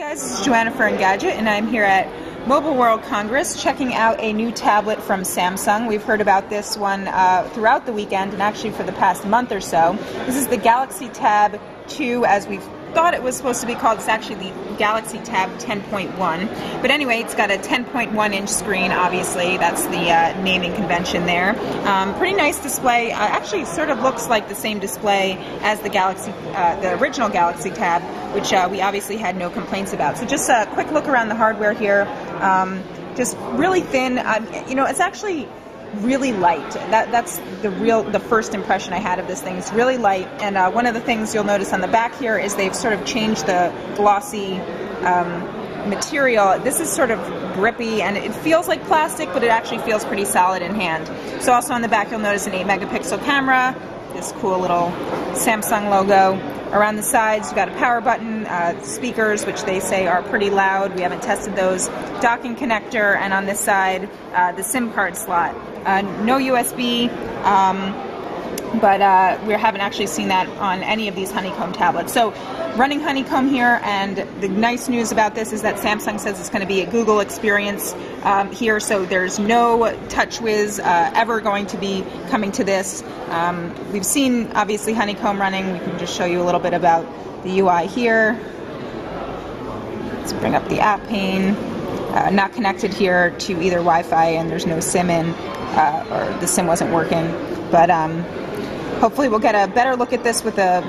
guys, this is Joanna for Engadget, and I'm here at Mobile World Congress checking out a new tablet from Samsung. We've heard about this one uh, throughout the weekend and actually for the past month or so. This is the Galaxy Tab 2 as we've thought it was supposed to be called. It's actually the Galaxy Tab 10.1. But anyway, it's got a 10.1 inch screen, obviously. That's the uh, naming convention there. Um, pretty nice display. Uh, actually, sort of looks like the same display as the Galaxy, uh, the original Galaxy Tab, which uh, we obviously had no complaints about. So just a quick look around the hardware here. Um, just really thin. Um, you know, it's actually really light. That that's the real the first impression I had of this thing. It's really light, and uh, one of the things you'll notice on the back here is they've sort of changed the glossy. Um, material this is sort of grippy and it feels like plastic but it actually feels pretty solid in hand so also on the back you'll notice an 8 megapixel camera this cool little Samsung logo Around the sides, you've got a power button, uh, speakers, which they say are pretty loud. We haven't tested those. Docking connector, and on this side, uh, the SIM card slot. Uh, no USB. Um, but uh, we haven't actually seen that on any of these Honeycomb tablets. So running Honeycomb here, and the nice news about this is that Samsung says it's going to be a Google experience um, here, so there's no TouchWiz uh, ever going to be coming to this. Um, we've seen, obviously, Honeycomb running. We can just show you a little bit about the UI here. Let's bring up the app pane. Uh, not connected here to either Wi-Fi, and there's no SIM in, uh, or the SIM wasn't working. But um, hopefully we'll get a better look at this with a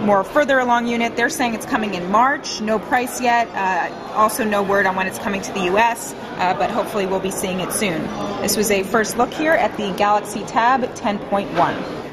more further along unit. They're saying it's coming in March, no price yet. Uh, also, no word on when it's coming to the US, uh, but hopefully, we'll be seeing it soon. This was a first look here at the Galaxy Tab 10.1.